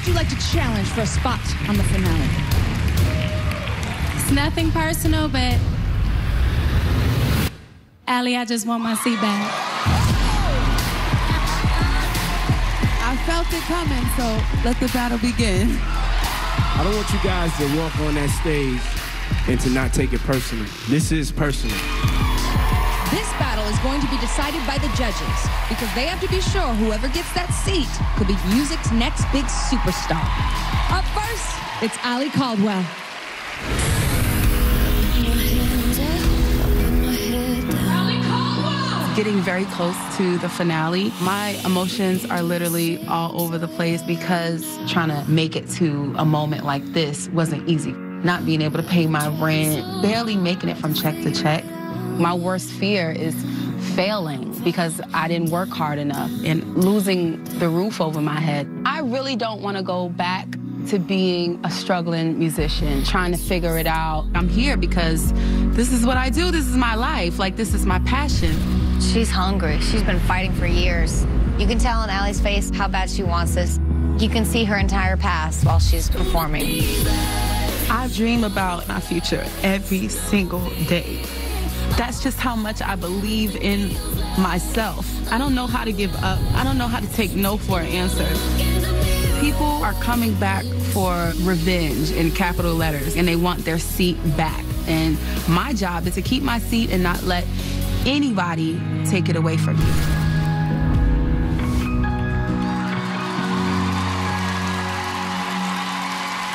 would you like to challenge for a spot on the finale? It's nothing personal, but Ali, I just want my seat back. I felt it coming, so let the battle begin. I don't want you guys to walk on that stage and to not take it personally. This is personal. This battle is going to be decided by the judges because they have to be sure whoever gets that seat could be music's next big superstar. Up first, it's Ali Caldwell. Getting very close to the finale, my emotions are literally all over the place because trying to make it to a moment like this wasn't easy. Not being able to pay my rent, barely making it from check to check. My worst fear is failing because I didn't work hard enough and losing the roof over my head. I really don't want to go back to being a struggling musician, trying to figure it out. I'm here because this is what I do. This is my life. Like, this is my passion. She's hungry. She's been fighting for years. You can tell in Ali's face how bad she wants this. You can see her entire past while she's performing. I dream about my future every single day. That's just how much I believe in myself. I don't know how to give up. I don't know how to take no for an answer. People are coming back for revenge in capital letters and they want their seat back. And my job is to keep my seat and not let anybody take it away from me.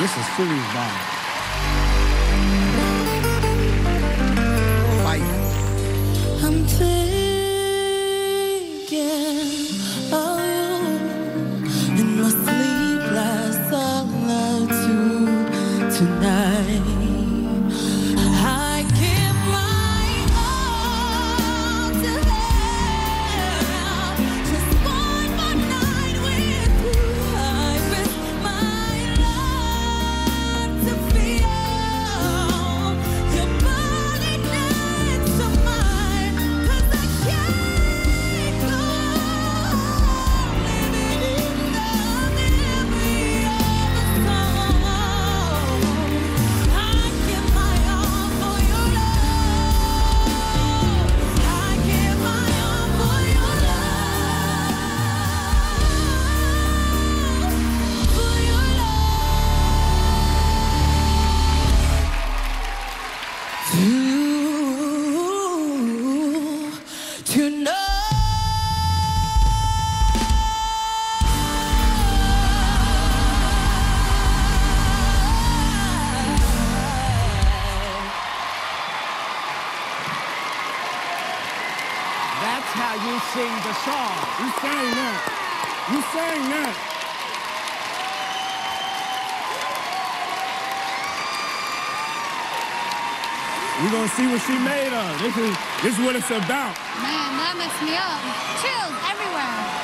This is Philly's battle. We're gonna see what she made of. This is this is what it's about. Man, that messed me up. Chills everywhere.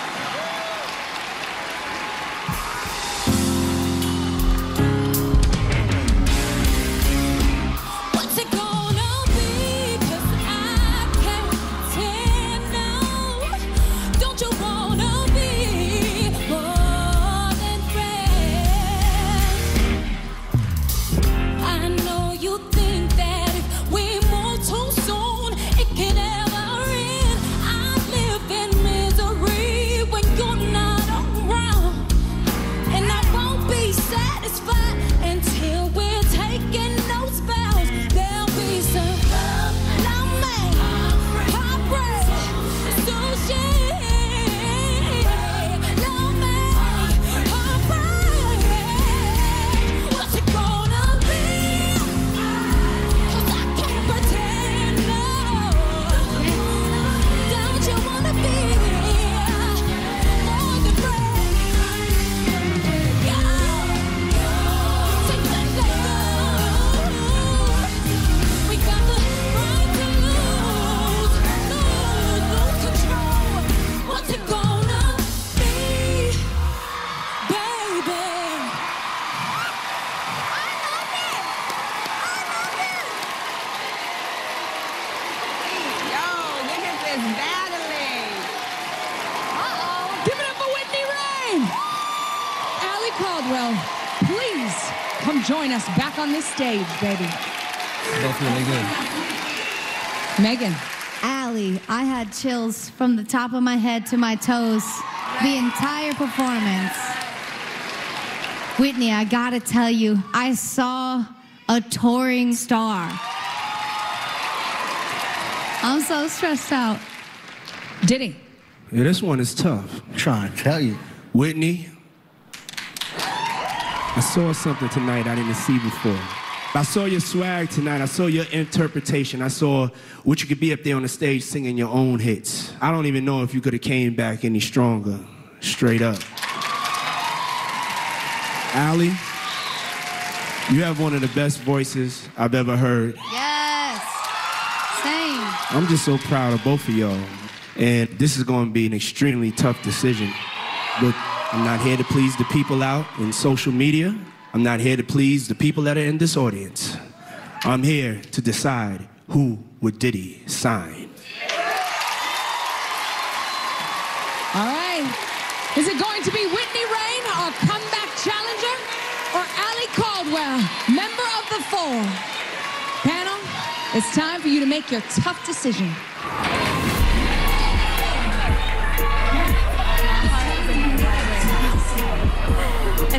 Come join us back on this stage, baby. Both really good. Meghan. Ali, I had chills from the top of my head to my toes the entire performance. Whitney, I gotta tell you, I saw a touring star. I'm so stressed out. Diddy. Yeah, this one is tough. I'm trying to tell you. Whitney, I saw something tonight I didn't see before. I saw your swag tonight. I saw your interpretation. I saw what you could be up there on the stage singing your own hits. I don't even know if you could have came back any stronger, straight up. Ali, you have one of the best voices I've ever heard. Yes. Same. I'm just so proud of both of y'all. And this is going to be an extremely tough decision. But I'm not here to please the people out in social media. I'm not here to please the people that are in this audience. I'm here to decide who would Diddy sign. All right. Is it going to be Whitney Reign, our comeback challenger, or Ali Caldwell, member of the four? Panel, it's time for you to make your tough decision.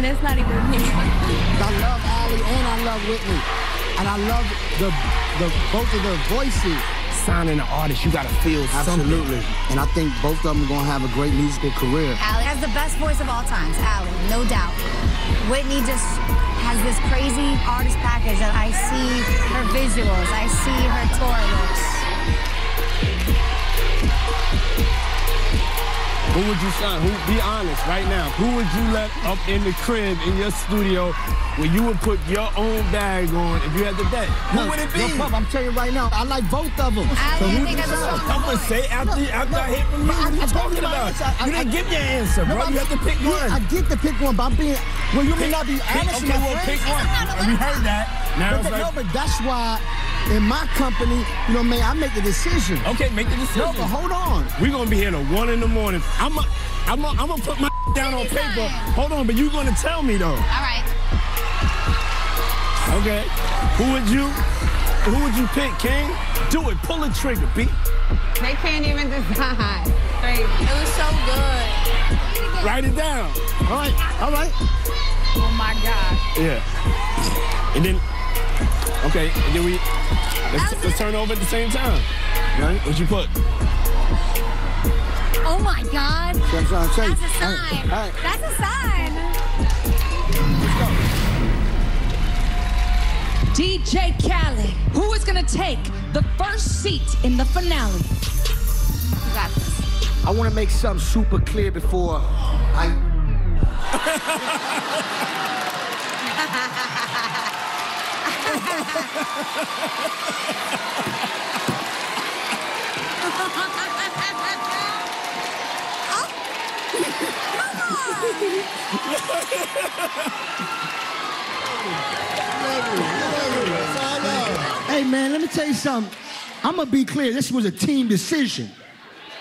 And it's not even me. I love Ali and I love Whitney. And I love the, the both of their voices. Signing an artist, you got to feel Absolutely. And I think both of them are going to have a great musical career. Ali has the best voice of all times, Ali, no doubt. Whitney just has this crazy artist package that I see her visuals, I see her tour looks. Who would you sign? Who? Be honest right now. Who would you let up in the crib in your studio where you would put your own bag on if you had the bet? Who would it be? Yo, Puff, I'm telling you right now, I like both of them. Ali, I who think do that's you a I'm gonna say after after I hear from you, what are you I talking you about? answer. I- You didn't I- give your answer, No, bro. I'm- You have to pick Yeah, one. I get to pick one, but I'm being. Well, you may not be Pick- honest okay, with my well, friends. pick one. We heard that. Now But, it's no, like, but that's why in my company, you know, man, I make the decision. okay, make the decision. No, but hold on. We're gonna be here till one in the morning. I'm a, I'm a, I'm gonna put my down on paper. Hold on, but you gonna tell me though. All right. Okay. Who would you? Who would you pick, King? Do it. Pull the trigger, B. They can't even decide. It was so good. Write it down. All right, all right. Oh my God. Yeah. And then, okay, and then we, let's, let's turn over at the same time. Right? What you put? Oh my God. That's what I'm trying to say. That's a sign. All right, That's a sign. DJ Khaled, who is going to take the first seat in the finale? You got this. I want to make something super clear before I. Hey man, let me tell you something. I'm gonna be clear. This was a team decision.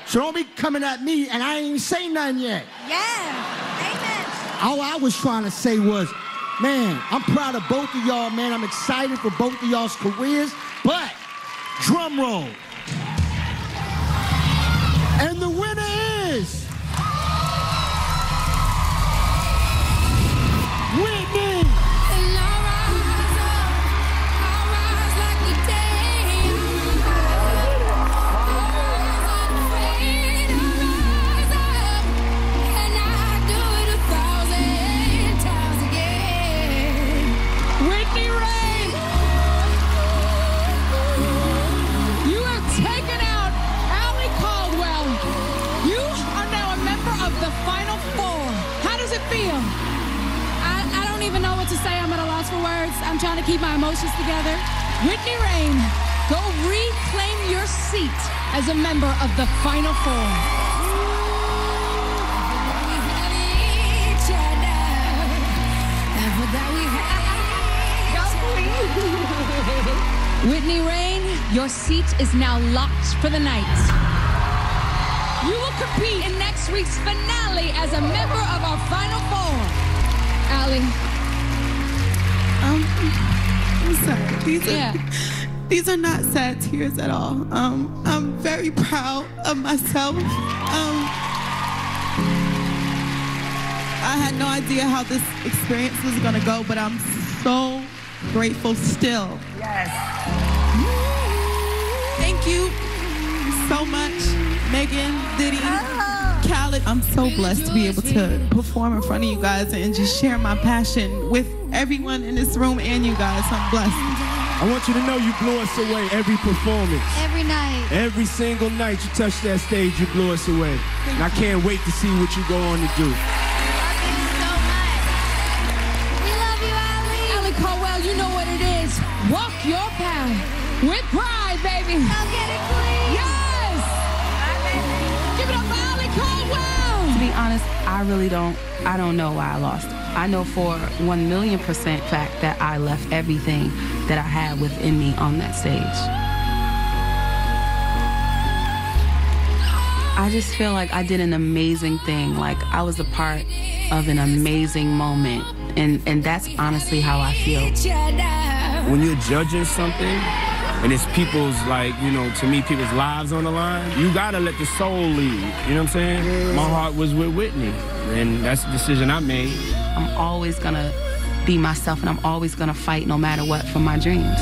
So don't be coming at me and I ain't say nothing yet. Yeah. Amen. All I was trying to say was, man, I'm proud of both of y'all, man. I'm excited for both of y'all's careers. But, drum roll. And the seat as a member of the Final Four. We had each other, and for that we had. Whitney Reign, your seat is now locked for the night. You will compete in next week's finale as a member of our Final Four. Ali. Um, I'm sorry. These are these are not sad tears at all. Um, I'm very proud of myself. Um, I had no idea how this experience was gonna go, but I'm so grateful still. Yes. Thank you so much, Meghan, Diddy, Khaled. I'm so blessed to be able to perform in front of you guys and just share my passion with everyone in this room and you guys. I'm blessed. I want you to know you blew us away every performance. Every night. Every single night you touch that stage, you blew us away. And I can't wait to see what you go on to do. Ali Caldwell, you so much We love you all week Ali Caldwell you know what it is. Walk your path with pride, baby. Now get it, please. Yes. Give it up for Ali Caldwell. To be honest, I really don't. I don't know why I lost. I know for one million percent fact that I left everything that I had within me on that stage. I just feel like I did an amazing thing. Like I was a part of an amazing moment, and and that's honestly how I feel. When you're judging something, and it's people's like, you know, to me, people's lives on the line, you gotta let the soul lead. You know what I'm saying? My heart was with Whitney, and that's the decision I made. I'm always going to be myself and I'm always going to fight no matter what for my dreams.